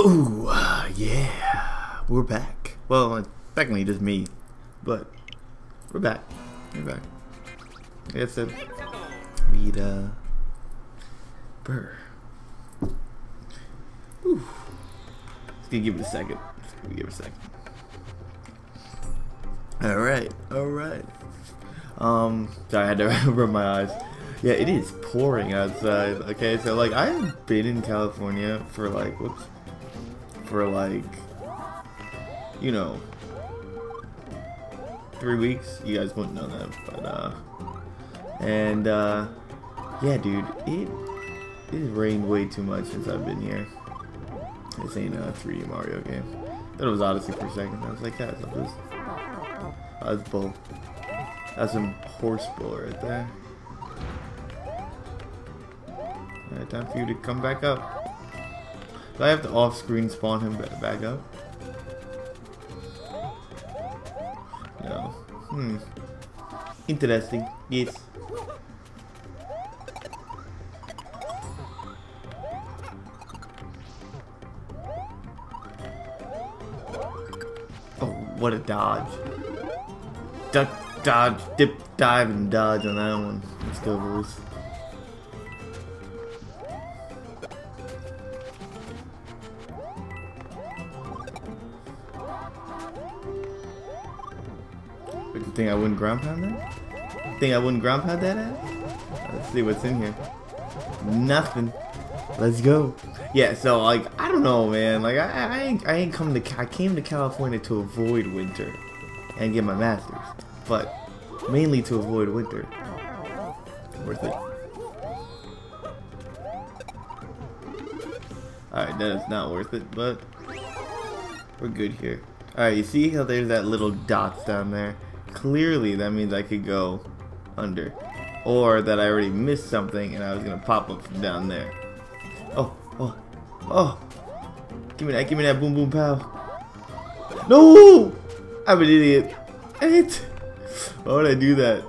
Oh, uh, yeah. We're back. Well, technically just me, but we're back. We're back. It's a Vita Burr. Ooh. Just gonna give it a second. Just gonna give it a second. Alright, alright. Um, sorry, I had to rub my eyes. Yeah, it is pouring outside. Okay, so like I've been in California for like whoops for like you know three weeks. You guys wouldn't know that, but uh and uh yeah dude, it it rained way too much since I've been here. This ain't a 3D Mario game. It was Odyssey for a second. I was like, yeah, that was that's bull. That's some horse bull right there. Alright, time for you to come back up. Do I have to off-screen spawn him back up? No. Hmm. Interesting. Yes. Oh, what a dodge. Duck, dodge, dip, dive, and dodge on that one. Let's go, boys. Think I wouldn't ground pound that? Think I wouldn't ground pound that at? Let's see what's in here. Nothing. Let's go. Yeah, so like I don't know, man. Like I, I ain't, I ain't come to I came to California to avoid winter and get my masters, but mainly to avoid winter. Worth it. Alright, that is not worth it, but we're good here. Alright, you see how there's that little dots down there? Clearly that means I could go under. Or that I already missed something and I was gonna pop up from down there. Oh, oh, oh! Give me that, give me that boom boom pow. No! I'm an idiot. It. Why would I do that?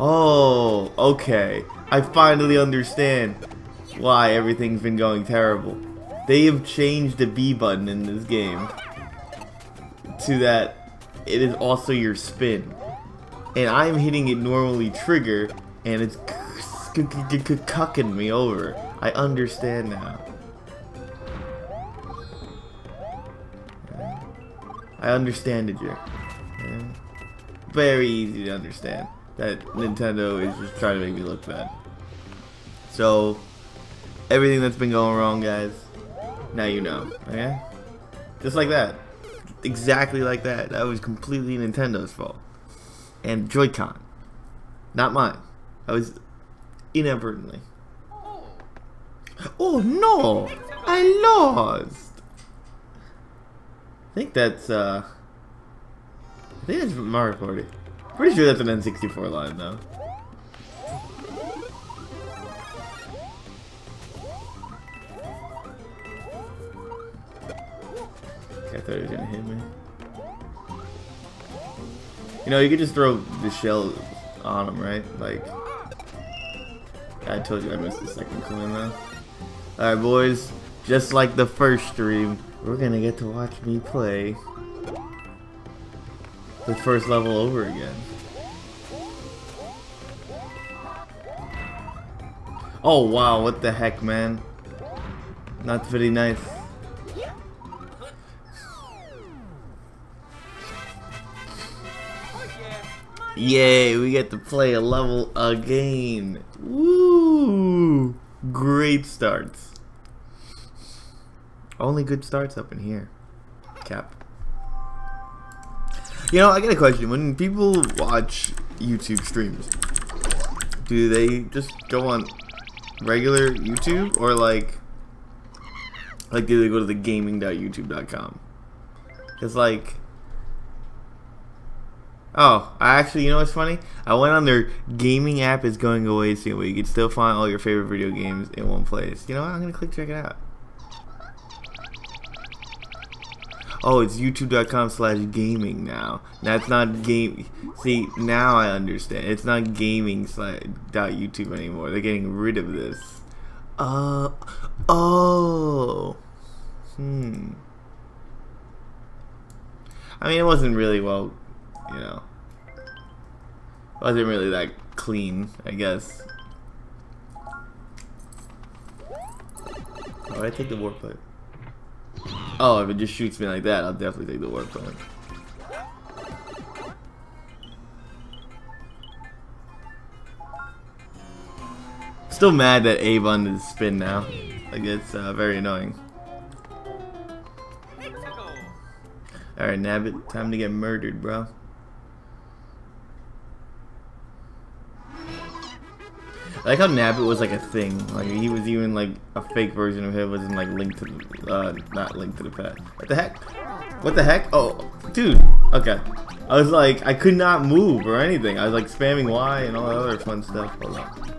Oh, okay. I finally understand why everything's been going terrible. They have changed the B button in this game to that it is also your spin. And I'm hitting it normally trigger and it's cucking me over. I understand now. I understand it. Yeah. Very easy to understand that Nintendo is just trying to make me look bad. So, everything that's been going wrong, guys, now you know, okay? Just like that. Exactly like that. That was completely Nintendo's fault. And Joy-Con. Not mine. I was inadvertently. Oh no! I lost! I think that's, uh... I think that's Mario Party. Pretty sure that's an N64 line, though. I thought he was gonna hit me. You know, you could just throw the shell on him, right? Like, I told you I missed the second coin though. Alright boys, just like the first stream, we're gonna get to watch me play the first level over again. Oh wow, what the heck man. Not very nice. Yay, we get to play a level again. Woo! Great starts. Only good starts up in here. Cap. You know, I got a question. When people watch YouTube streams, do they just go on regular YouTube or like like do they go to the gaming.youtube.com? Cuz like Oh, I actually, you know what's funny? I went on their gaming app is going away soon, but you can still find all your favorite video games in one place. You know what? I'm gonna click check it out. Oh, it's youtube.com slash gaming now. That's not game. See, now I understand. It's not gaming slash dot YouTube anymore. They're getting rid of this. Uh, oh. Hmm. I mean, it wasn't really well, you know. Wasn't really that clean, I guess. Oh, I take the warp pipe. Oh, if it just shoots me like that, I'll definitely take the warp pipe. Still mad that Avon is spin now. Like it's uh, very annoying. Alright, Nabbit, time to get murdered, bro. I like how Nabbit was like a thing. Like he was even like a fake version of him wasn't like linked to the, uh not linked to the pad. What the heck? What the heck? Oh dude. Okay. I was like I could not move or anything. I was like spamming Y and all that other fun stuff. Hold on.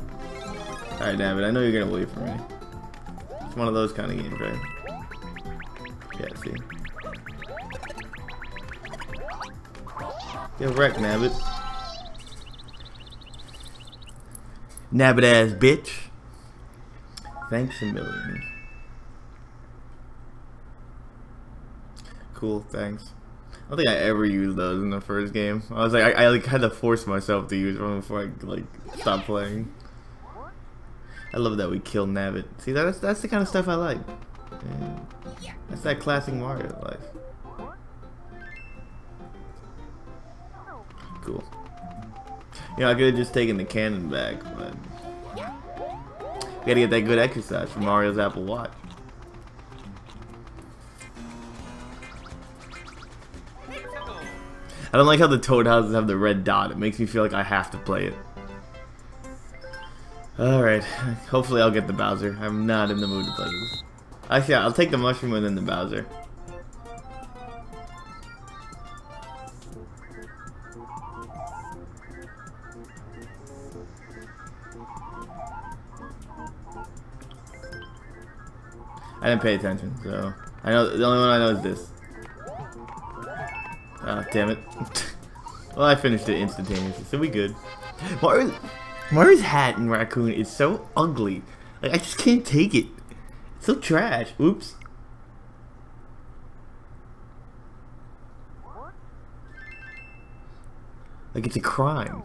Alright, Nabbit, I know you're gonna wait for me. It's one of those kind of games, right? Yeah, see. Get wrecked, Nabbit. Nabbit ass bitch. Thanks a million. Cool, thanks. I don't think I ever used those in the first game. I was like, I, I like had to force myself to use them before I like stopped playing. I love that we kill Nabbit. See, that's that's the kind of stuff I like. Yeah. That's that classic Mario life. Cool. You know, I could have just taken the cannon back, but we gotta get that good exercise from Mario's Apple Watch. I don't like how the Toad houses have the red dot. It makes me feel like I have to play it. Alright, hopefully I'll get the Bowser. I'm not in the mood to play this. Actually, I'll take the Mushroom and then the Bowser. I didn't pay attention, so I know the only one I know is this. Ah, oh, damn it. well, I finished it instantaneously, so we good. Mario, Mario's hat and raccoon is so ugly. Like I just can't take it. It's so trash. Oops. Like it's a crime.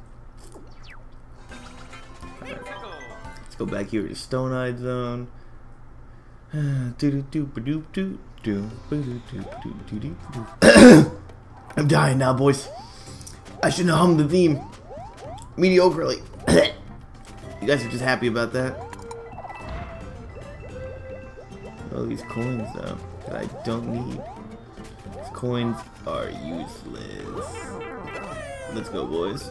Let's go back here to Stone Eyed Zone. I'm dying now, boys. I shouldn't have hummed the theme mediocrely. you guys are just happy about that? All these coins, though, that I don't need. These coins are useless. Let's go, boys.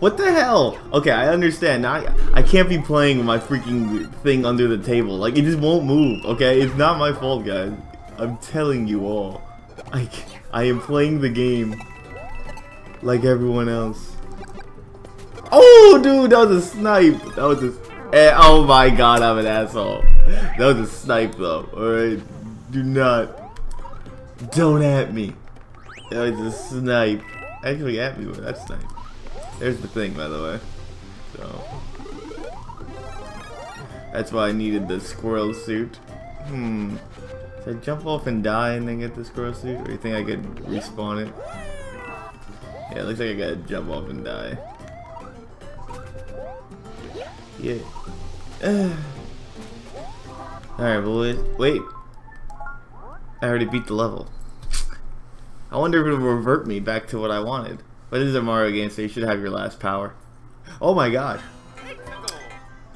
What the hell? Okay, I understand. Now I, I can't be playing my freaking thing under the table. Like, it just won't move, okay? It's not my fault, guys. I'm telling you all. I, I am playing the game like everyone else. Oh, dude, that was a snipe. That was a... Eh, oh my god, I'm an asshole. That was a snipe, though. Alright? Do not... Don't at me. That was a snipe. Actually, at me with that snipe. There's the thing, by the way. So... That's why I needed the squirrel suit. Hmm. Should I jump off and die and then get the squirrel suit? Or you think I could respawn it? Yeah, it looks like I gotta jump off and die. Yeah. Alright, boys. Wait. I already beat the level. I wonder if it'll revert me back to what I wanted. But this is a Mario game, so you should have your last power. Oh my god.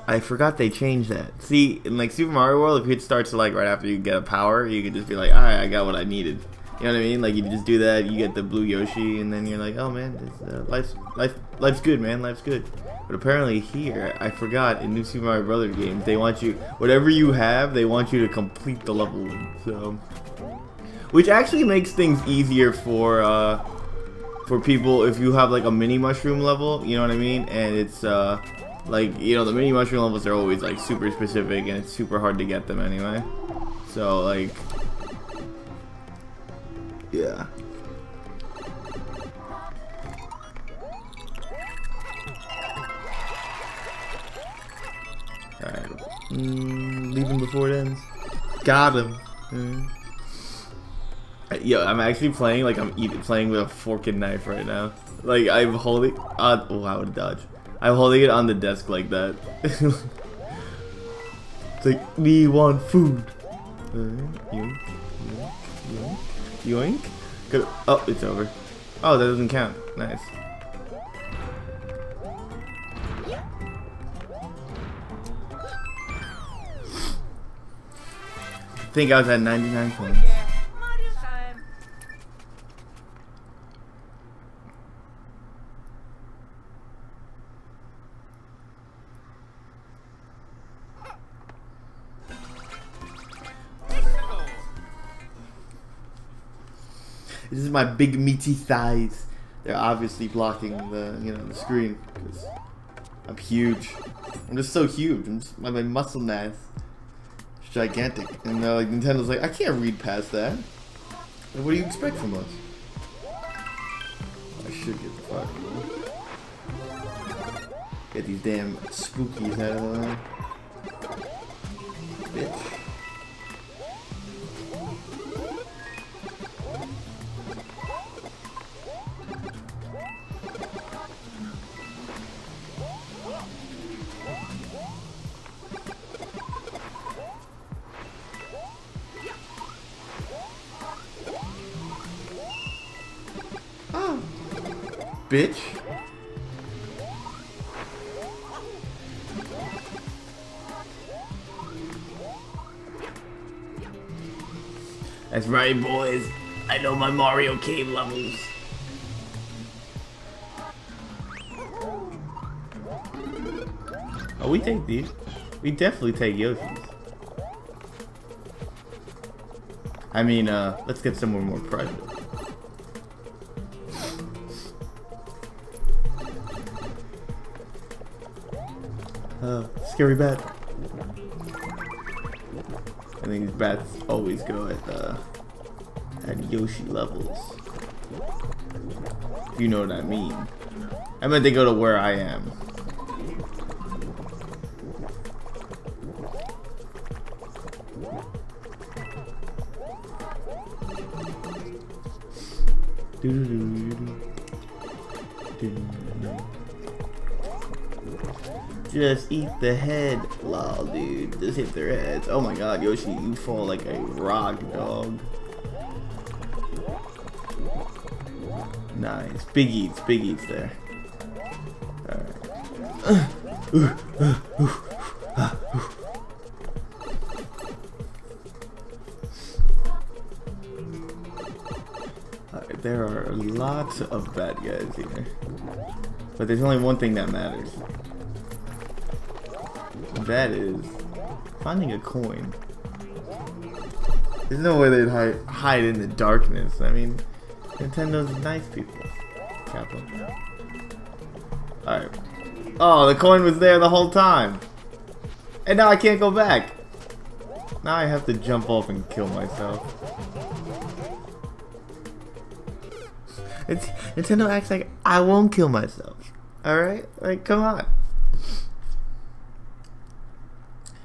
I forgot they changed that. See, in like Super Mario World, if it starts to like right after you get a power, you could just be like, alright, I got what I needed. You know what I mean? Like if you just do that, you get the blue Yoshi, and then you're like, oh man, this, uh, life's life life's good, man, life's good. But apparently here, I forgot in New Super Mario Brothers games, they want you whatever you have, they want you to complete the level. So, which actually makes things easier for uh, for people if you have like a mini mushroom level, you know what I mean? And it's uh like you know the mini mushroom levels are always like super specific and it's super hard to get them anyway. So like yeah. Alright. Mm, leave him before it ends. Got him. Mm. Yo, I'm actually playing like I'm eating, playing with a fork and knife right now. Like I'm holding. Uh, oh, I would dodge. I'm holding it on the desk like that. it's like we want food. Yoink, yoink, yoink, yoink. Oh, it's over. Oh, that doesn't count. Nice. I think I was at 99 points. This is my big meaty thighs. They're obviously blocking the you know the screen because I'm huge. I'm just so huge. I'm just, my, my muscle mass is gigantic, and uh, like Nintendo's like, I can't read past that. Like, what do you expect from us? I should get the fuck. Get these damn spookies out of the way. Bitch. Bitch. That's right, boys. I know my Mario Cave levels. Oh, we take these. We definitely take Yoshi's. I mean, uh, let's get somewhere more private. Scary bat. I think these bats always go at uh, at Yoshi levels. If you know what I mean. I meant they go to where I am. Just eat the head. Lol, dude. Just hit their heads. Oh my god, Yoshi, you fall like a rock, dog. Nice. Big eats, big eats there. Alright. there are lots of bad guys here. But there's only one thing that matters that is finding a coin. There's no way they'd hide, hide in the darkness. I mean, Nintendo's nice people. Alright. Oh, the coin was there the whole time. And now I can't go back. Now I have to jump off and kill myself. It's Nintendo acts like I won't kill myself. Alright? Like, come on.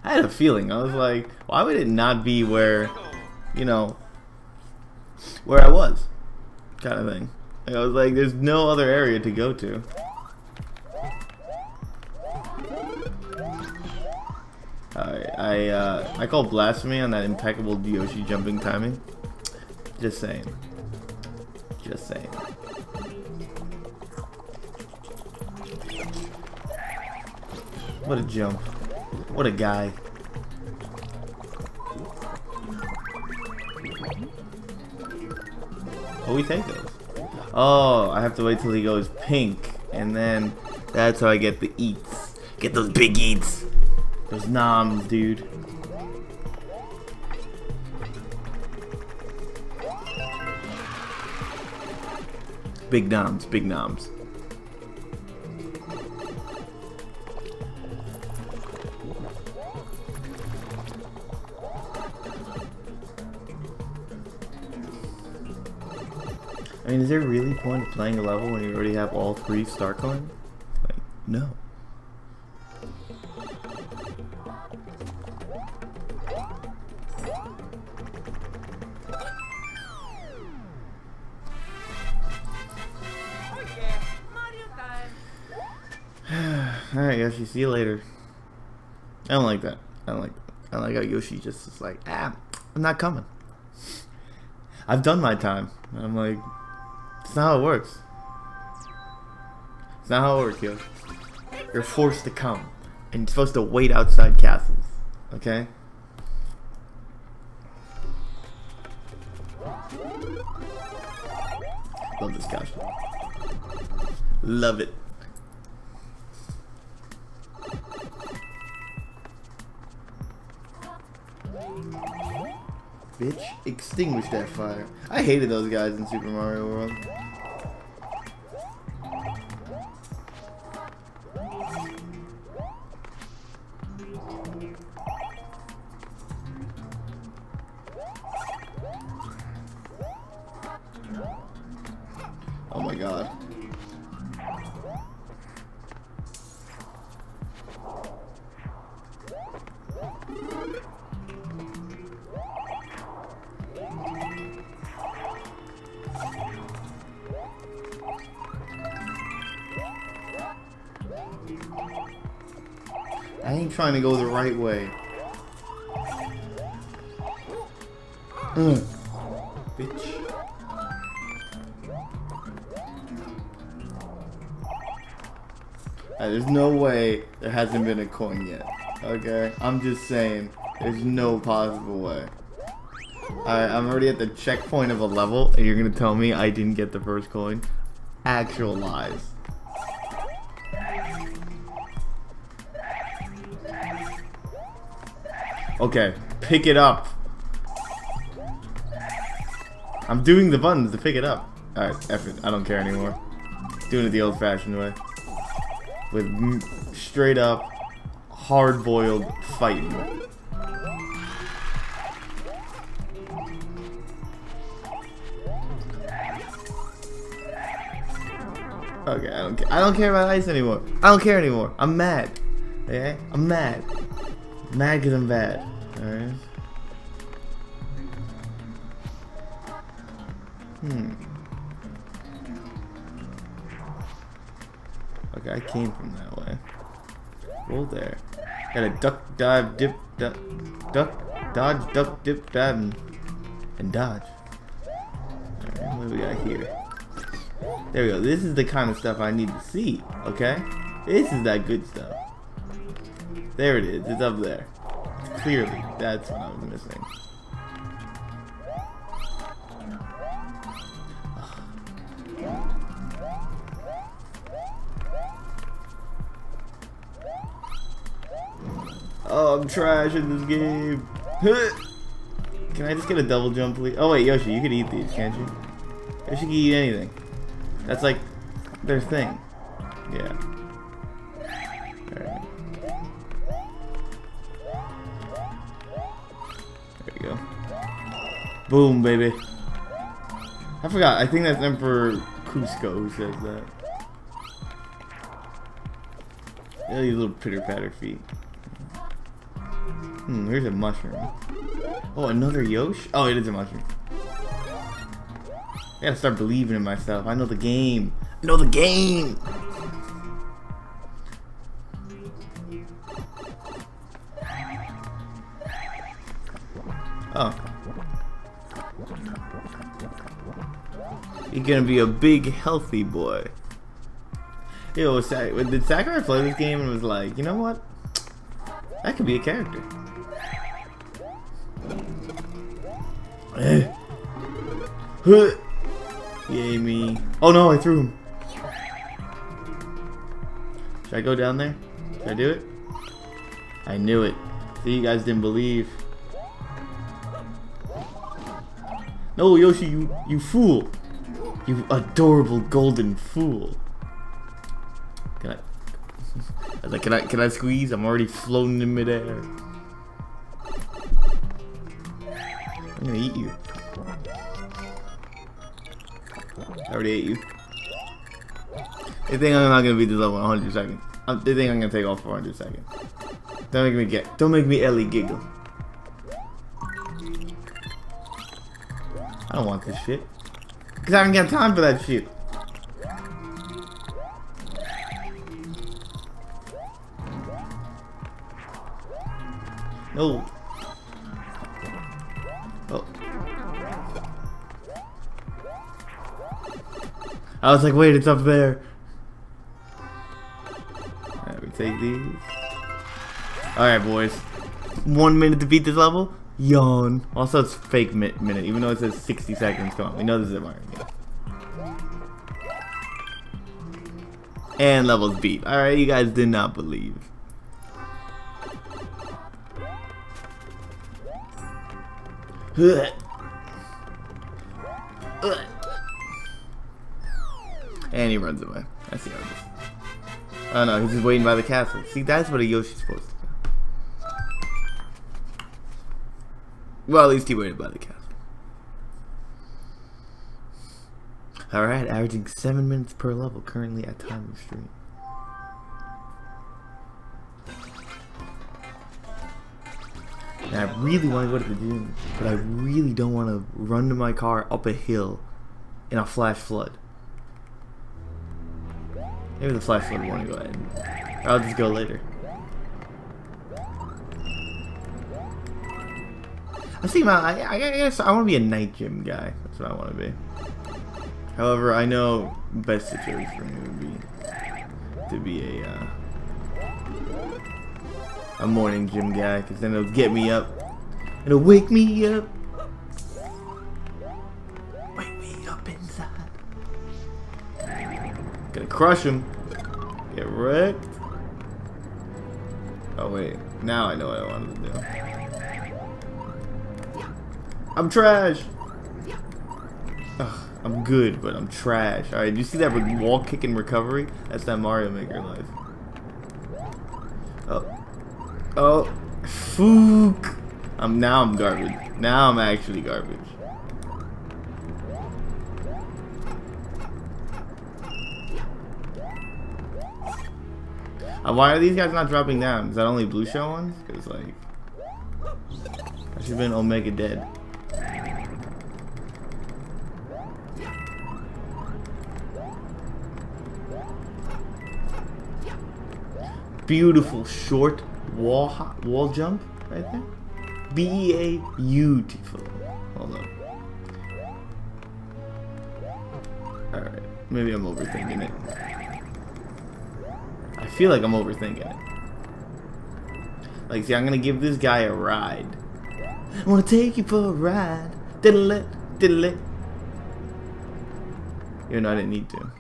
I had a feeling. I was like, why would it not be where, you know, where I was, kind of thing. I was like, there's no other area to go to. I uh, I call blasphemy on that impeccable Yoshi jumping timing. Just saying. Just saying. What a jump. What a guy. Oh, we take those. Oh, I have to wait till he goes pink. And then that's how I get the eats. Get those big eats. Those noms, dude. Big noms, big noms. I mean, is there really point of playing a level when you already have all three star coins? Like, no. Alright Yoshi, see you later. I don't like that. I don't like that. I like how Yoshi just is like, ah, I'm not coming. I've done my time. I'm like, it's not how it works. It's not how it works, yo. You're forced to come. And you're supposed to wait outside castles. Okay? Love this castle. Love it. Bitch, extinguish that fire. I hated those guys in Super Mario World. Bitch. Uh, there's no way there hasn't been a coin yet. Okay? I'm just saying, there's no possible way. Alright, I'm already at the checkpoint of a level, and you're gonna tell me I didn't get the first coin? Actual lies. Okay, pick it up. I'm doing the buttons to pick it up. Alright, it. I don't care anymore. Doing it the old fashioned way. With m straight up, hard boiled fighting. Okay, I don't care. I don't care about ice anymore. I don't care anymore. I'm mad. Okay? I'm mad. Mad because I'm bad. Alright. Hmm. Okay, I came from that way. Roll there. Gotta duck, dive, dip, duck, duck, dodge, duck, dip, dive, and, and dodge. Alright, what do we got here? There we go. This is the kind of stuff I need to see, okay? This is that good stuff. There it is. It's up there. Clearly, that's what I was missing. Oh, I'm trash in this game. Can I just get a double jump, please? Oh, wait, Yoshi, you can eat these, can't you? Yoshi can eat anything. That's like their thing. Yeah. There you go. Boom, baby. I forgot. I think that's Emperor Kuzco who says that. Yeah, these little pitter patter feet. Hmm, here's a mushroom. Oh, another Yosh? Oh, it is a mushroom. I gotta start believing in myself. I know the game. I know the game! Oh. You're gonna be a big, healthy boy. Yo, did Sakurai play this game and was like, you know what? That could be a character. Yay me. Oh no, I threw him. Should I go down there? Should I do it? I knew it. See, you guys didn't believe. No, Yoshi, you, you fool. You adorable golden fool. Can I? Can I, can I squeeze? I'm already floating in midair. I'm gonna eat you. I already ate you. They think I'm not gonna beat this level in 100 seconds. I they think I'm gonna take all 400 seconds. Don't make me get. Don't make me Ellie giggle. I don't want this shit. Cause I don't got time for that shit. No. Oh. I was like, wait, it's up there. Alright, we take these. Alright, boys. One minute to beat this level? Yawn. Also, it's fake mi minute, even though it says 60 seconds. Come on, we know this is a Mario game. And levels beat. Alright, you guys did not believe. And he runs away. I see how. Oh no, he's just waiting by the castle. See, that's what a Yoshi's supposed to do. Well, at least he waited by the castle. Alright, averaging 7 minutes per level currently at time of stream. And I really want to go to the gym, but I really don't want to run to my car up a hill in a flash flood. Maybe the flash flood want to go ahead. I'll just go later. I see, man. I, I guess I want to be a night gym guy. That's what I want to be. However, I know best situation for me would be to be a uh, a morning gym guy, because then it'll get me up. It'll wake me up. Wake me up inside. Gonna crush him. Get wrecked. Oh wait, now I know what I wanted to do. I'm trash. Ugh, I'm good, but I'm trash. Alright, do you see that wall kick and recovery? That's that Mario Maker life. Oh. Oh. Fook. I'm now I'm garbage. Now I'm actually garbage. Uh, why are these guys not dropping down? Is that only blue shell ones? Because like I should have been Omega dead. Beautiful short wall wall jump right there. B-E-A beautiful. Hold on. Alright, maybe I'm overthinking it. I feel like I'm overthinking it. Like, see, I'm gonna give this guy a ride. I wanna take you for a ride. Diddle it, diddle it. Even though I didn't need to.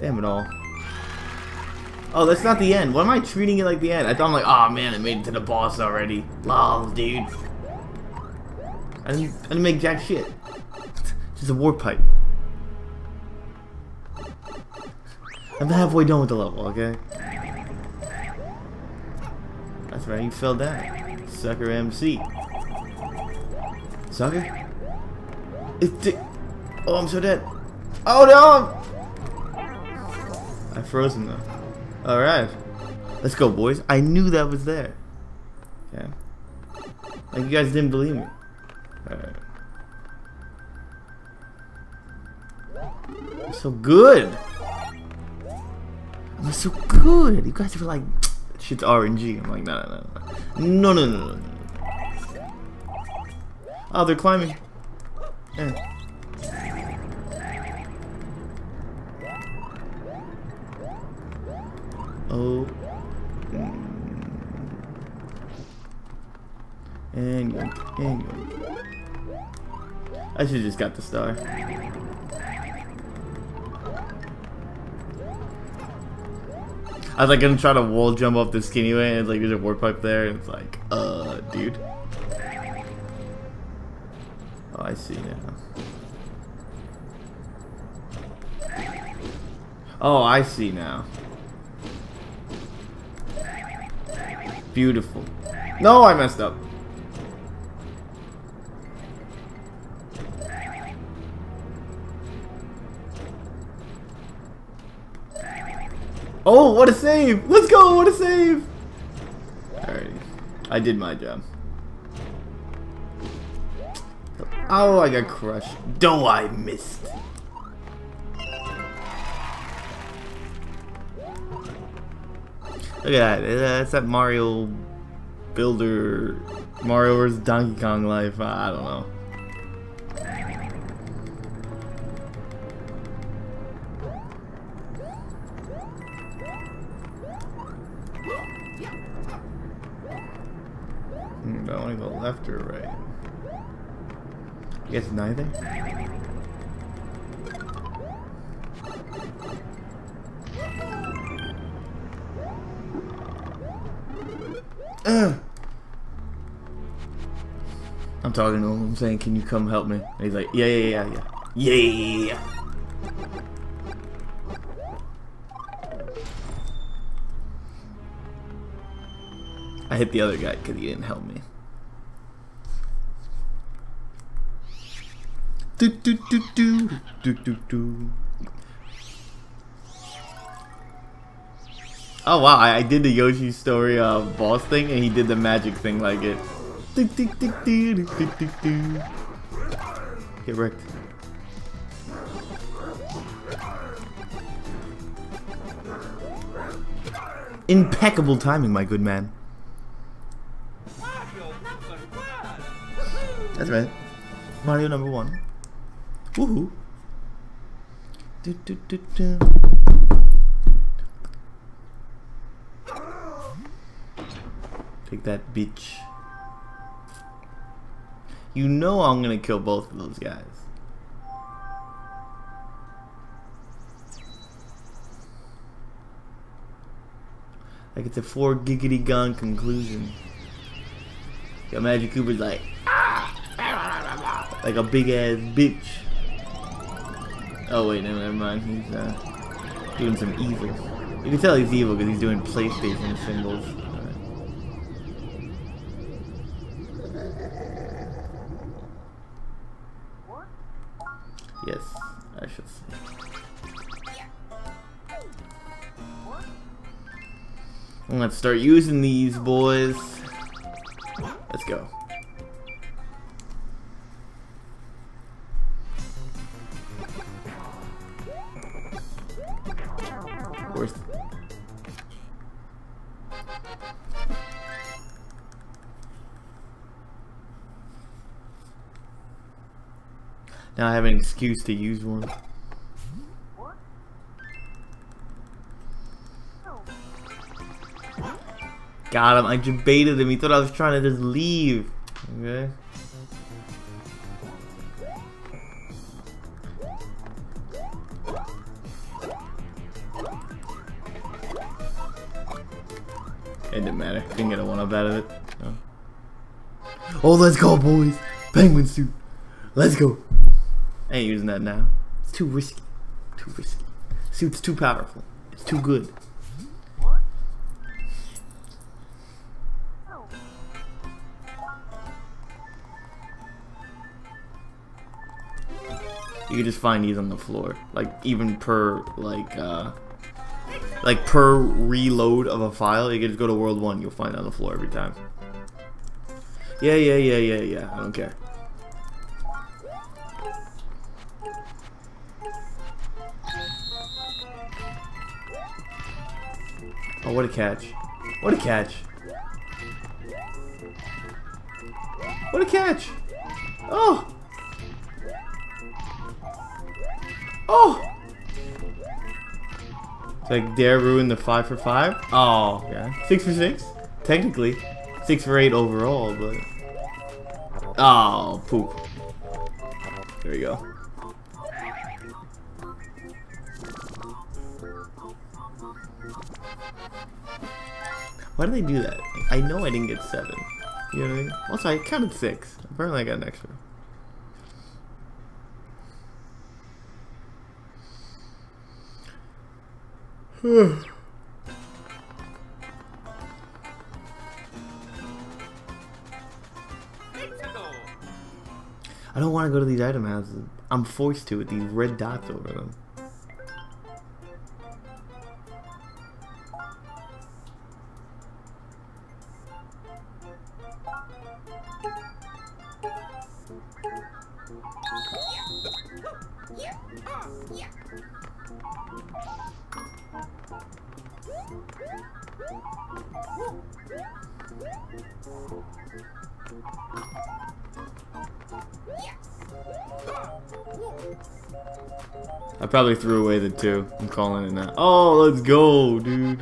Damn it all. Oh, that's not the end. Why am I treating it like the end? I thought I'm like, oh man, I made it to the boss already. Lol, dude. I didn't, I didn't make jack shit. Just a warp pipe. I'm halfway done with the level, okay? That's right, you fell down. Sucker MC. Sucker? It's Oh, I'm so dead. Oh no! I froze him though. Alright. Let's go, boys. I knew that was there. Okay. Like you guys didn't believe me. Alright. I'm so good. I'm so good. You guys were like, shit's RNG. I'm like, no, no, no. No, no, no, no. no. Oh, they're climbing. Yeah. And go. And go. I should just got the star. I was like gonna try to wall jump off the skinny way and like there's a warp pipe there and it's like, uh, dude. Oh, I see now. Oh, I see now. Beautiful. No, I messed up. Oh, what a save! Let's go, what a save! Alrighty. I did my job. Oh, I got crushed. Do I missed. Look at that. That's that Mario Builder, Mario vs. Donkey Kong Life. I don't know. Hmm, do I want to go left or right? I guess neither. Talking to him. I'm saying, "Can you come help me?" And he's like, "Yeah, yeah, yeah, yeah, yeah." I hit the other guy because he didn't help me. Do do do do do do do. Oh wow, I, did the Yoshi story uh, boss thing and he did the magic thing like it. Get wrecked. Impeccable timing, my good man. That's right. Mario number one. Woohoo. Do, do, do, do. Take that bitch. You know I'm gonna kill both of those guys. Like it's a four giggity gun conclusion. Got Magikoopa's like, like a big ass bitch. Oh wait, no, never mind. He's uh, doing some evil. You can tell he's evil because he's doing PlayStation symbols. Let's start using these boys. Let's go. Now I have an excuse to use one. Got him. I just baited him. He thought I was trying to just leave. Okay. It didn't matter. Didn't get a one up out of it. Oh. oh, let's go, boys. Penguin suit. Let's go. I ain't using that now. It's too risky. Too risky. Suit's too powerful. It's too good. You can just find these on the floor. Like even per like uh like per reload of a file, you can just go to world one, you'll find it on the floor every time. Yeah, yeah, yeah, yeah, yeah. I don't care. Oh, what a catch. What a catch. What a catch. Oh. It's like dare ruin the five for five. Oh, yeah. Six for six. Technically, six for eight overall, but. Oh, poop. There you go. Why did they do that? I know I didn't get seven. You know what I mean? Also, I counted six. Apparently, I got an extra. I don't want to go to these item houses. I'm forced to with these red dots over them. Probably threw away the two. I'm calling it now. Oh, let's go, dude.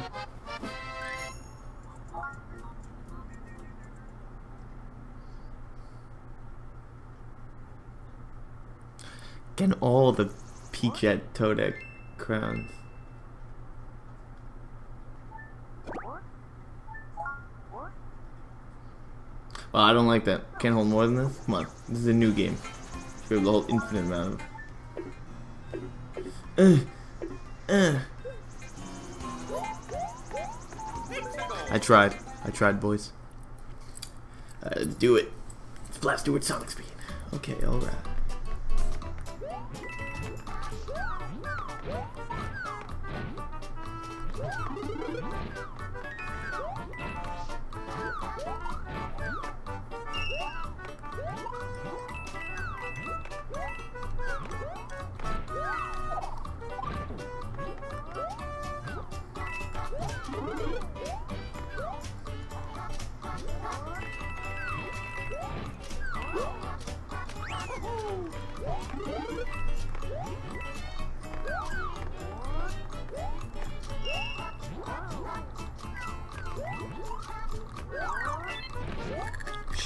Getting all the Peachette Toadette crowns. Well, I don't like that. Can't hold more than this? Come on. This is a new game. We have the whole infinite amount of... Uh, uh. I tried. I tried, boys. Uh, do it. Blast through it, Sonic speed. Okay, alright.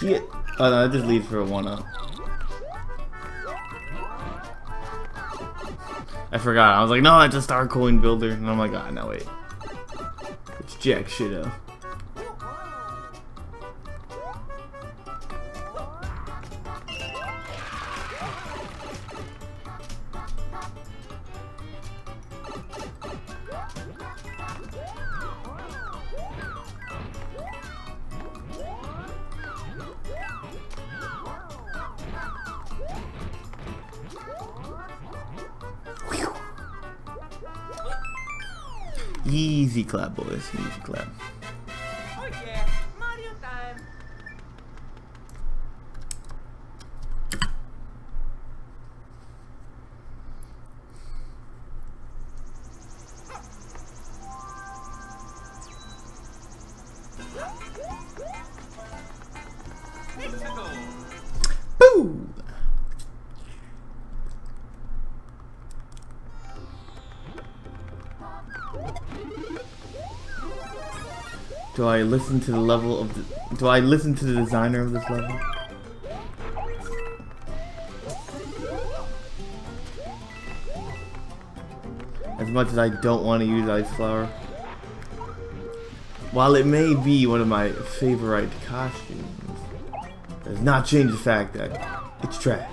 Shit. Oh no, that just leads for a one up. I forgot. I was like, no, that's a star coin builder. And I'm like, ah, oh, no, wait. Jack shit up. Easy clap, boys. I listen to the level of the... Do I listen to the designer of this level? As much as I don't want to use Ice Flower. While it may be one of my favorite costumes, does not change the fact that it's trash.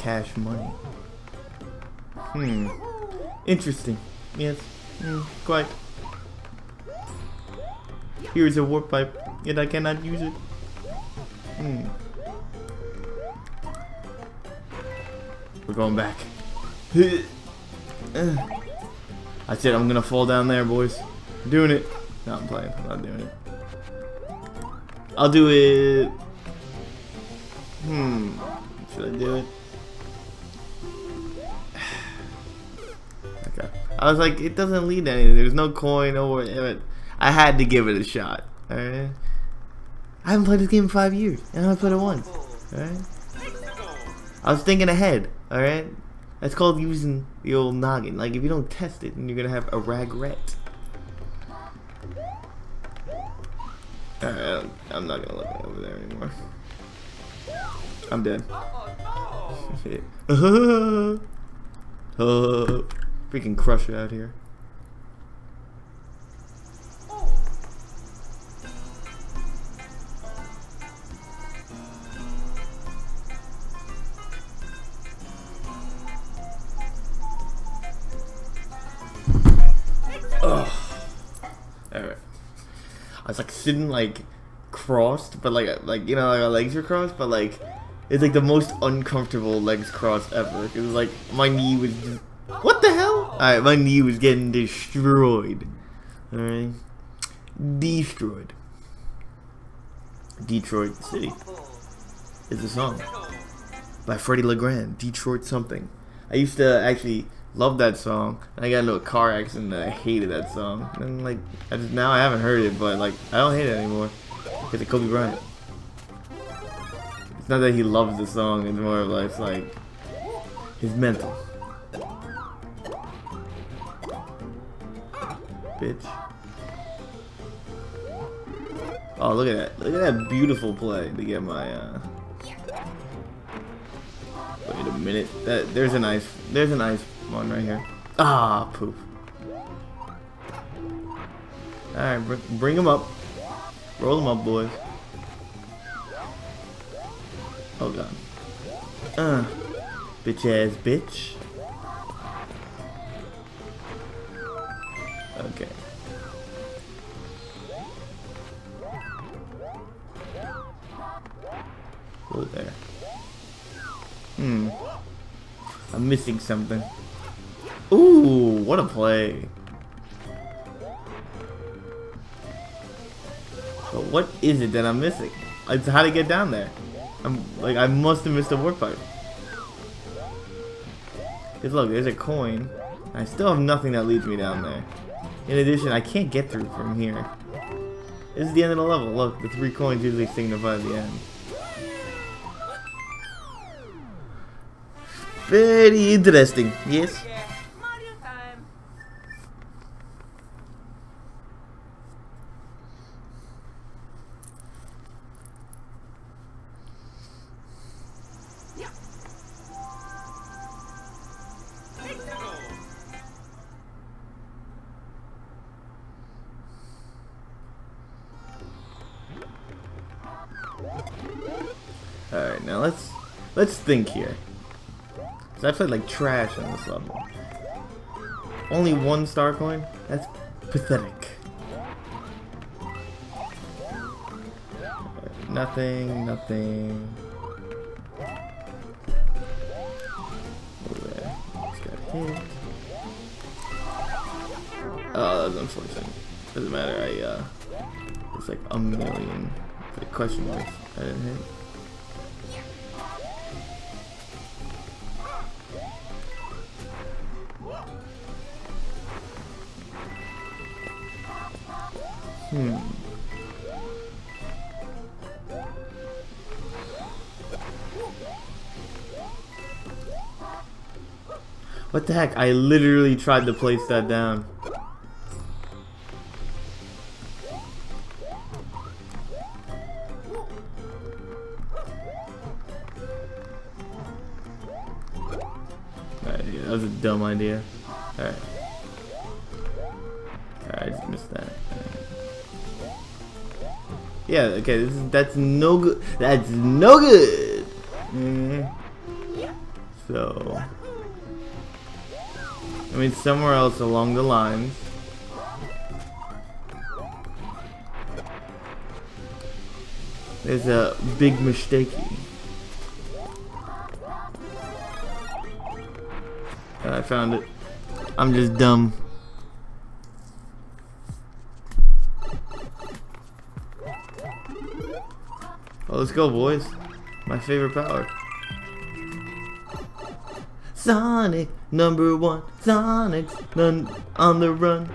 Cash money. Hmm. Interesting. Yes. Hmm. Quite. Here is a warp pipe, yet I cannot use it. Hmm. We're going back. I said I'm gonna fall down there, boys. I'm doing it. No, I'm playing. I'm not doing it. I'll do it. Hmm. Should I do it? I was like, it doesn't lead to anything. There's no coin or whatever. I had to give it a shot. Alright? I haven't played this game in five years. And I played it once. Alright? I was thinking ahead. Alright? That's called using the old noggin. Like, if you don't test it, then you're gonna have a regret. Alright, I'm not gonna look over there anymore. I'm dead. uh, freaking it out here. I was like sitting like crossed, but like like you know like our legs are crossed, but like It's like the most uncomfortable legs cross ever. It was like my knee was just what the hell? Alright, my knee was getting destroyed. Alright. Destroyed. Detroit City is a song by Freddie LeGrand. Detroit something. I used to actually love that song. I got into a car accident and I hated that song. And like, I just now I haven't heard it, but like I don't hate it anymore because of Kobe Bryant. It's not that he loves the song; it's more of like, it's like his mental. Bitch. Oh, look at that. Look at that beautiful play to get my, uh... Wait a minute. That There's a nice... There's a nice one right here. Ah, poop. Alright, br bring him up. Roll him up, boys. Oh, God. Uh. Bitch ass bitch. Okay. Go there. Hmm. I'm missing something. Ooh, what a play. But what is it that I'm missing? It's how to get down there. I'm like I must have missed a warp pipe. Cause look, there's a coin. I still have nothing that leads me down there. In addition, I can't get through from here. This is the end of the level. Look, the three coins usually signify the end. Very interesting, yes? Think here. Cause I played like trash on this level. Only one star coin? That's pathetic. Nothing, nothing. Oh, that was unfortunate. Doesn't matter, I uh it's like a million like, question marks I didn't hit. The heck? I literally tried to place that down. Alright, yeah, that was a dumb idea. Alright. Alright, I just missed that. Alright. Yeah, okay, this is, that's no good. That's no good! Somewhere else along the lines. There's a big mistake. Uh, I found it. I'm just dumb. Oh, let's go, boys. My favorite power. Sonic, number one. Sonic's none on the run.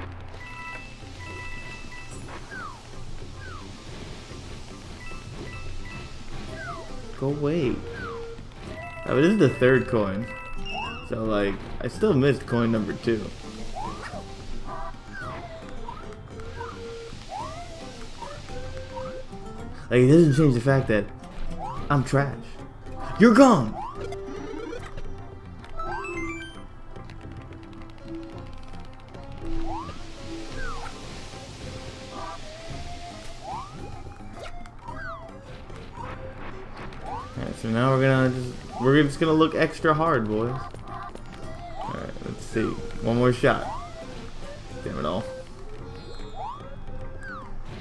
Go away. Oh, this is the third coin. So, like, I still missed coin number two. Like, it doesn't change the fact that I'm trash. You're gone! Just gonna look extra hard, boys. Alright, let's see. One more shot. Damn it all.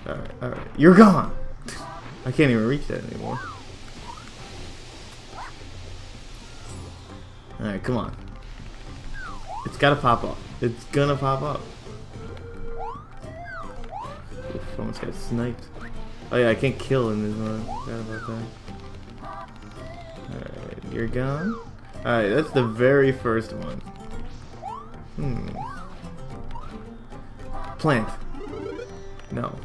Alright, alright. You're gone! I can't even reach that anymore. Alright, come on. It's gotta pop up. It's gonna pop up. Oof, almost got sniped. Oh yeah, I can't kill in this one. Forgot about that. You're gone. Alright, that's the very first one. Hmm. Plant. No.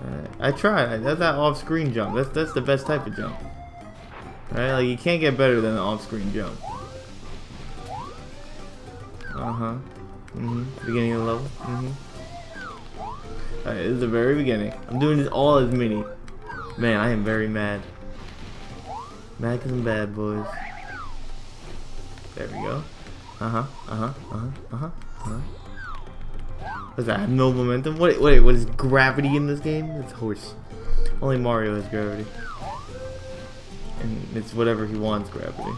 Alright, I tried. That's that off-screen jump. That's that's the best type of jump. Right? Like you can't get better than an off-screen jump. Uh-huh. Mm-hmm. Beginning of the level. Mm-hmm. Alright, this is the very beginning. I'm doing this all as mini. Man, I am very mad. Mad because I'm bad, boys. There we go. Uh-huh. Uh-huh. Uh-huh. Uh-huh. Uh-huh. That? No momentum? Wait, wait, what is gravity in this game? It's horse. Only Mario has gravity. And it's whatever he wants gravity.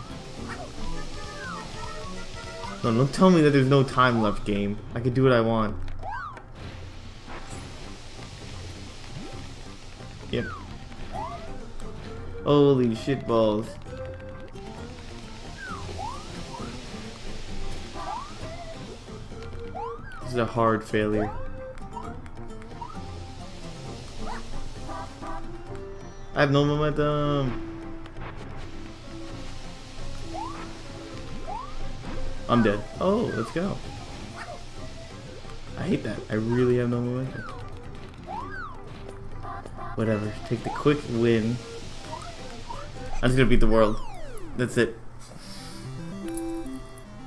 No, don't tell me that there's no time left, game. I can do what I want. Yep. Holy shit balls. This is a hard failure. I have no momentum. I'm dead. Oh, let's go. I hate that. I really have no momentum. Whatever. Take the quick win. I'm just gonna beat the world. That's it.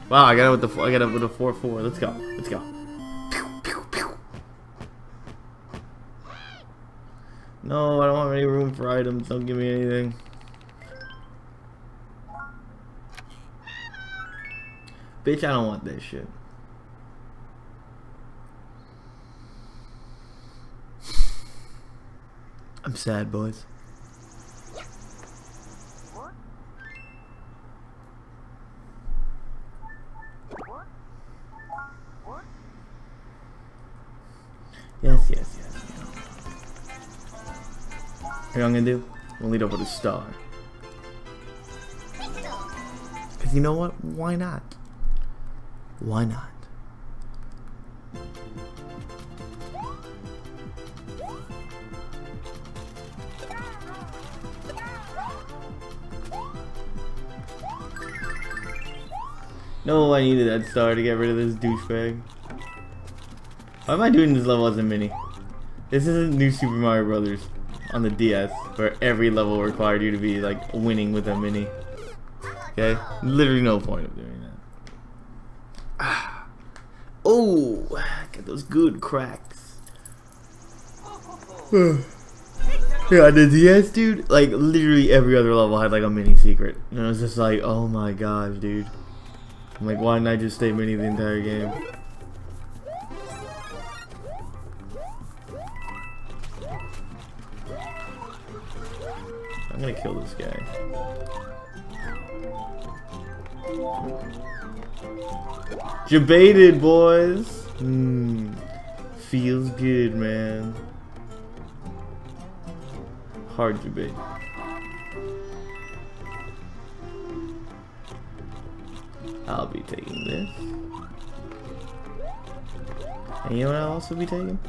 Wow, I got it with the I got it with a four four. Let's go. Let's go. Pew, pew, pew. No, I don't want any room for items. Don't give me anything. Bitch, I don't want that shit. I'm sad, boys. Yes, yes, yes. What I'm gonna do? I'm gonna lead over the star. Cause you know what? Why not? Why not? No, I needed that star to get rid of this douchebag. Why am I doing this level as a mini? This isn't New Super Mario Brothers on the DS, where every level required you to be like winning with a mini. Okay? Literally no point of doing that. Oh, get those good cracks. yeah, the DS, dude, like literally every other level had like a mini secret. And I was just like, oh my gosh, dude. I'm like, why didn't I just stay mini the entire game? Kill this guy. Debated, boys. Hmm. Feels good, man. Hard debate. I'll be taking this. And you know what I'll also be taking?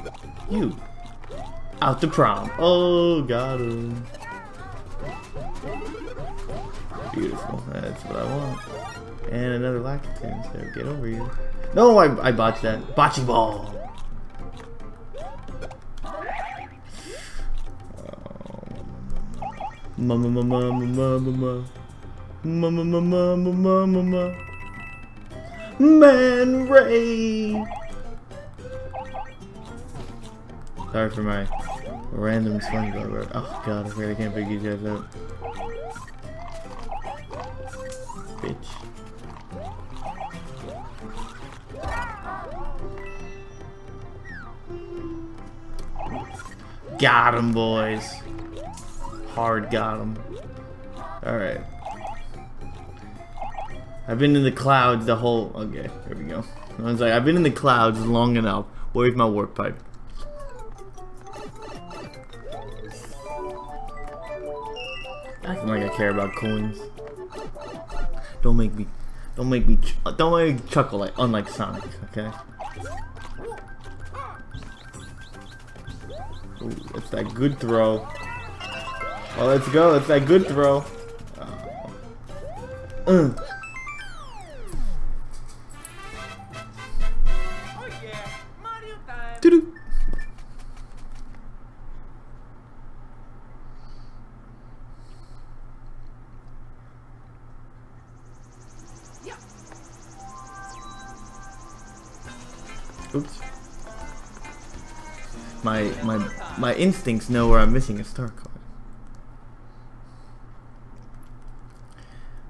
You. Out to prom. Oh, got him. Beautiful. That's what I want. And another Lakitin, so get over here. No, I, I botched that. Bocce ball. Mama, mama, mama, mama. Mama, mama, mama, mama. Man Ray. Sorry for my random SpongeBob. Oh god, I really can't pick these guys up. Got him, boys. Hard got him. Alright. I've been in the clouds the whole... Okay, there we go. I was like, I've been in the clouds long enough. Where's my warp pipe? Acting like I care about coins. Don't make me, don't make me, don't make me chuckle like unlike Sonic. Okay. It's that good throw. Oh, let's go. It's that good throw. Uh. Instincts know where I'm missing a star card.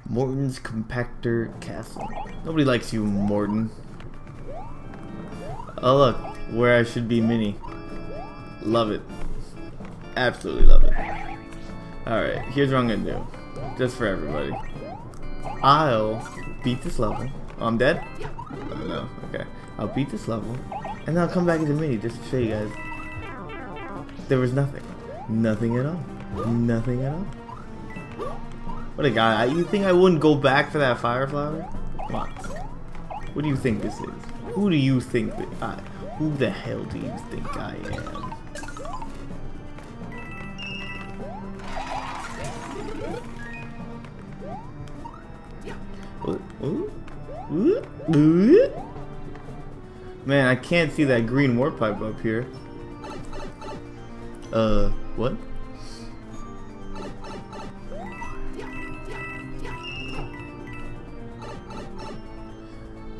Morton's Compactor Castle. Nobody likes you, Morton. Oh look, where I should be mini. Love it. Absolutely love it. Alright, here's what I'm gonna do. Just for everybody. I'll beat this level. Oh, I'm dead? Oh, no, okay. I'll beat this level, and then I'll come back as a mini just to show you guys. There was nothing. Nothing at all. Nothing at all. What a guy. You think I wouldn't go back for that fire flower? On. What do you think this is? Who do you think that I... Who the hell do you think I am? Man, I can't see that green warp pipe up here. Uh, what?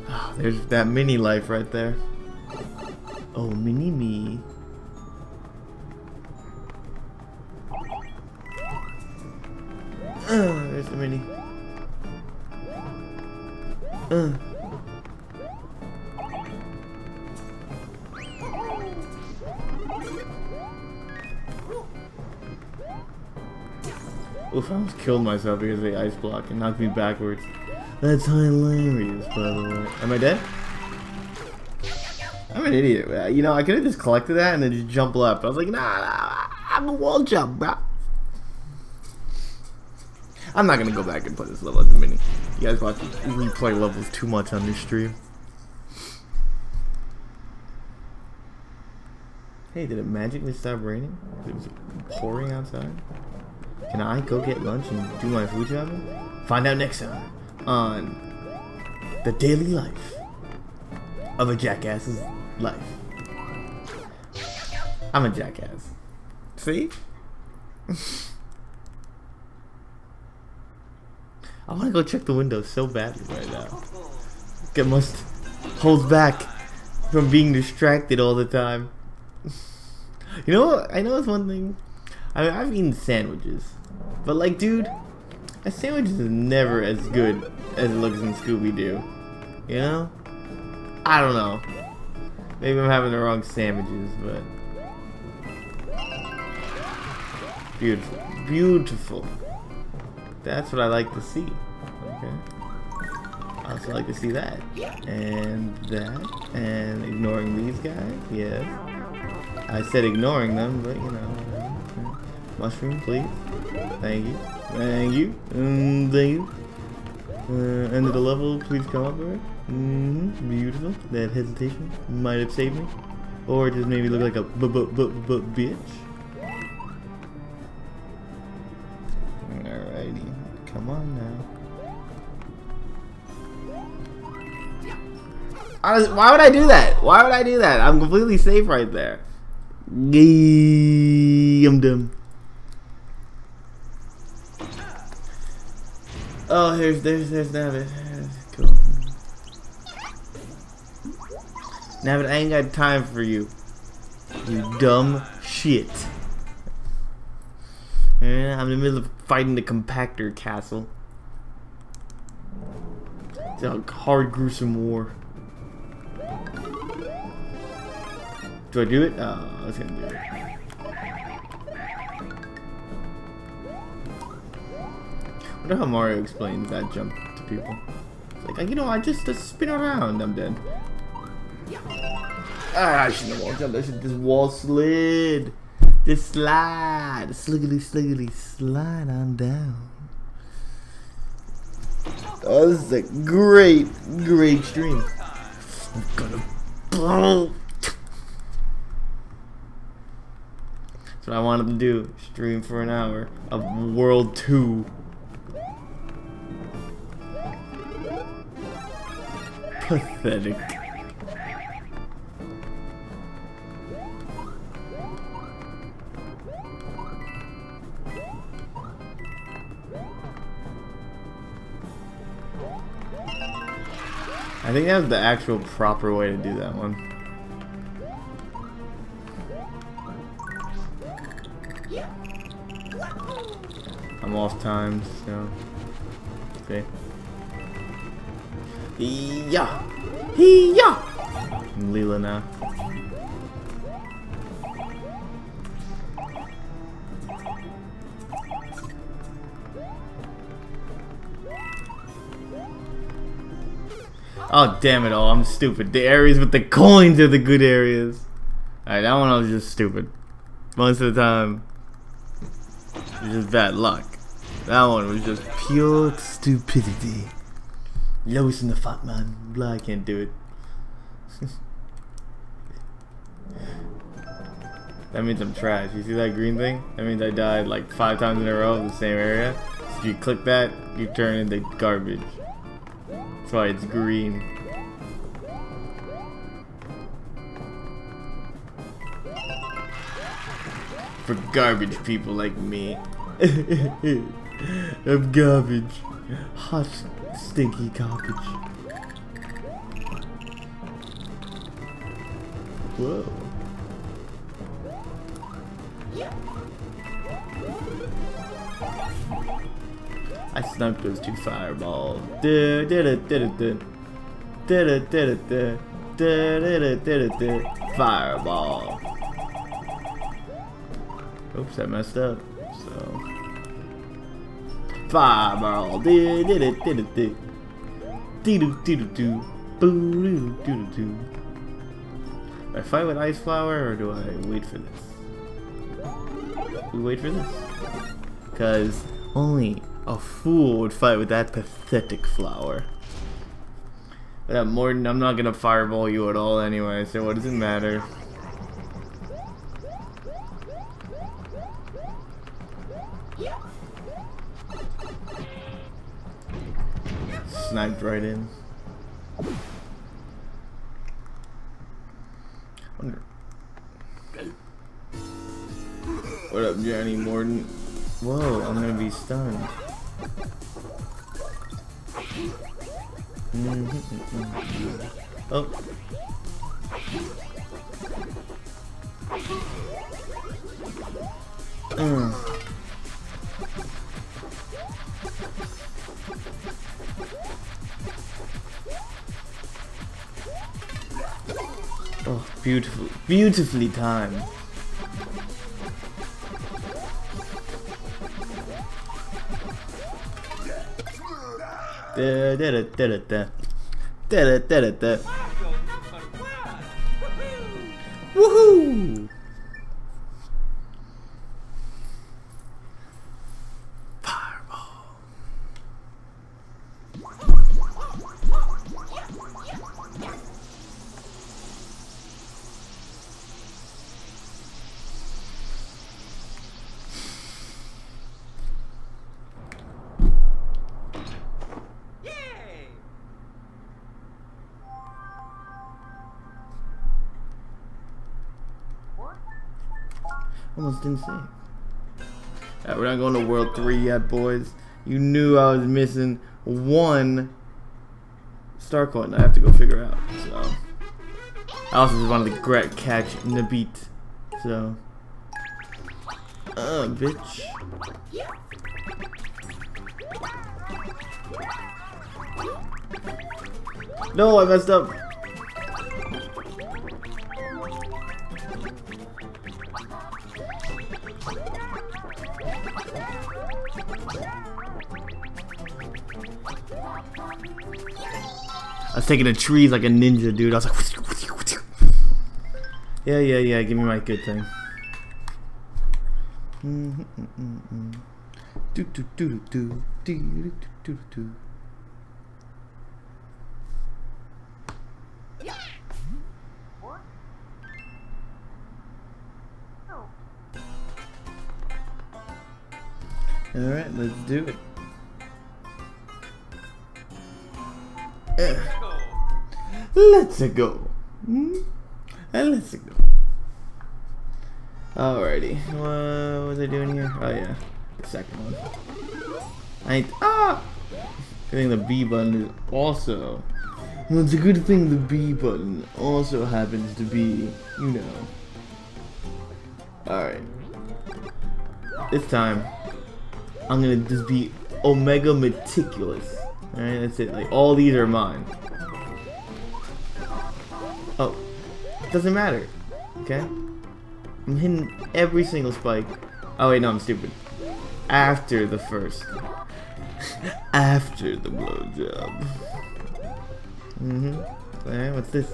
Ah, There's that mini life right there. Oh, mini me. Uh, there's the mini. Uh. Oof, I almost killed myself because of the ice block and knocked me backwards. That's hilarious, by the way. Am I dead? I'm an idiot. Uh, You know, I could have just collected that and then just jump left. I was like, nah, nah I'm a wall jump, bro. I'm not gonna go back and play this level at the mini. You guys watch replay levels too much on this stream. Hey, did it magically stop raining? It was pouring outside. Can I go get lunch and do my food shopping? Find out next time on the daily life of a jackass's life. I'm a jackass. See? I want to go check the window so badly right now. Get must holds back from being distracted all the time. you know? I know it's one thing. I mean, I've eaten sandwiches, but like, dude, a sandwich is never as good as it looks in Scooby Doo. You know? I don't know. Maybe I'm having the wrong sandwiches, but beautiful, beautiful. That's what I like to see. Okay. I also like to see that. And that. And ignoring these guys. Yes. I said ignoring them, but you know. Mushroom, please. Thank you. Thank you. Mm, thank you. Uh, end of the level, please come up here. Mm hmm Beautiful. That hesitation might have saved me. Or it just made me look like a b b b b bitch. Alrighty. Come on now. Why would I do that? Why would I do that? I'm completely safe right there. Gee, I'm dumb. Oh, here's there's there's Nabbit. Cool. Nabbit, I ain't got time for you. You dumb shit. I'm in the middle of fighting the compactor castle. It's a hard, gruesome war. Do I do it? Oh, I was gonna do it. Wonder how Mario explains that jump to people. It's like, you know, I just uh, spin around, I'm dead. Ah, I shouldn't have wall jumped. I should just wall slid. Just slide, sliggly, sliggly, slide on down. Oh, this is a great, great stream. I'm gonna blow. That's what I wanted to do. Stream for an hour of World 2. Pathetic. I think that's the actual proper way to do that one. I'm off time, so. Okay. Yeah! Yeah! I'm Leela now. Oh, damn it all. I'm stupid. The areas with the coins are the good areas. Alright, that one I was just stupid. Most of the time, just bad luck. That one was just pure stupidity. Lois and the fat man. Blah, I can't do it. that means I'm trash. You see that green thing? That means I died like five times in a row in the same area. So if you click that, you turn into garbage. That's why it's green. For garbage people like me. I'm garbage. Hot, stinky garbage. Whoa. I sniped those two fireballs. Da, da, da, da, da, da, da, da, da, da, da, da, da. Fireball. Oops, I messed up. Fireball. Da, da, da, da, da, da. Dee-doo, dee-doo, doo. Boo-doo, doo-doo. Do I fight with Ice Flower or do I wait for this? We wait for this. Because only a fool would fight with that pathetic flower. That Morton, I'm not gonna fireball you at all anyway, so what does it matter? Sniped right in. Wonder. What up, Johnny Morton? Whoa, I'm gonna be stunned. Oh. Mm. Beautiful, beautifully timed. Da da da da da da da da da da. Woohoo! Say. Alright, we're not going to World 3 yet, boys. You knew I was missing one star coin I have to go figure out. So I also just wanted to gra- catch Nabbit. So uh bitch. No, I messed up. taking the trees like a ninja, dude. I was like, yeah, yeah, yeah. Give me my good thing. Alright, let's do it. Ugh. Let's go. Hmm? Let's go. Alrighty. What was I doing here? Oh yeah, the second one. I. Ah! I think the B button is also. Well, it's a good thing the B button also happens to be, you know. Alright. This time, I'm gonna just be omega meticulous. Alright, that's it. Like, all these are mine. Oh, doesn't matter. Okay? I'm hitting every single spike. Oh, wait, no, I'm stupid. After the first. After the blowjob. Mm hmm. Alright, what's this?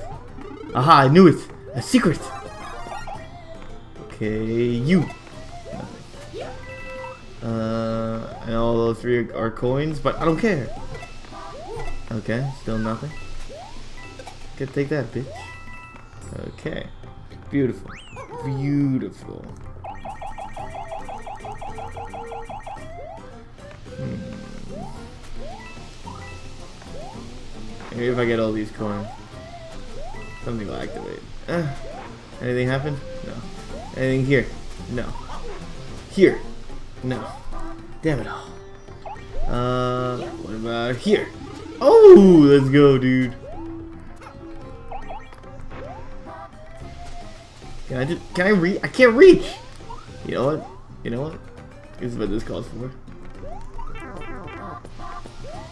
Aha, I knew it! A secret! Okay, you. Nothing. Uh, and all those three are coins, but I don't care. Okay, still nothing. Okay, take that, bitch. Okay. Beautiful. Beautiful. Hmm. Maybe if I get all these coins, something will activate. Uh, anything happen? No. Anything here? No. Here? No. Damn it all. Uh, what about here? Oh, let's go, dude. Can I just, can I reach? I can't reach! You know what? You know what? This is what this calls for.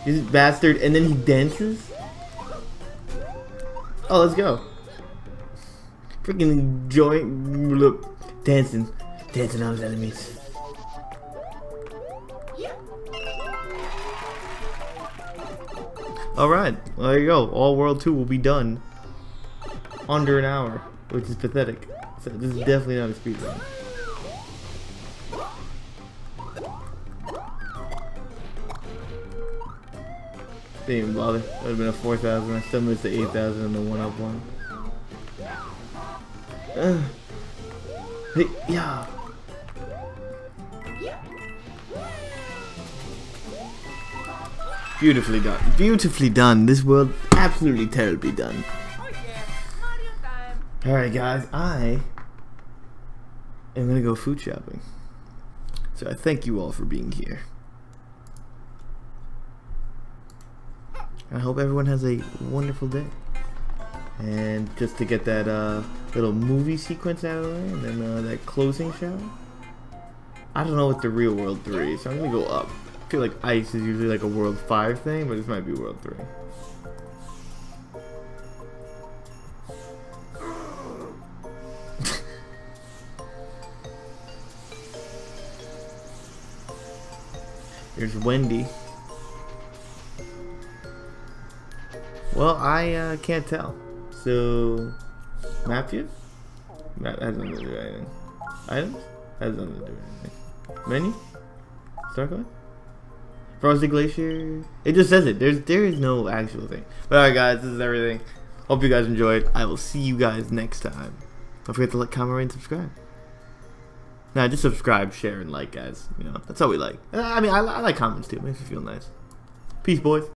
This bastard, and then he dances? Oh, let's go. Freaking joint, look, dancing, dancing on his enemies. Alright, well, there you go. All World 2 will be done under an hour, which is pathetic. So this is definitely not a speed run. Didn't even bother. That would have been a 4,000. I still missed the 8,000 and the 1 up one. Uh, hey, yeah. Beautifully done. Beautifully done. This world absolutely terribly done. Oh yeah, Mario time. Alright guys, I am gonna go food shopping. So I thank you all for being here. I hope everyone has a wonderful day. And just to get that uh, little movie sequence out of the way, and then uh, that closing shot. I don't know what the real World 3 so I'm gonna go up. I feel like Ice is usually like a World 5 thing, but this might be World 3. Here's Wendy. Well, I uh, can't tell. So, view? Map has nothing to do with anything. Items? Has nothing to do with anything. Menu? Start going? Frosted Glacier? It just says it. There's there is no actual thing. But alright guys, this is everything. Hope you guys enjoyed. I will see you guys next time. Don't forget to like, comment, and subscribe. Nah, just subscribe, share, and like, guys. You know, that's all we like. Uh, I mean, I, I like comments too. It Makes me feel nice. Peace, boys.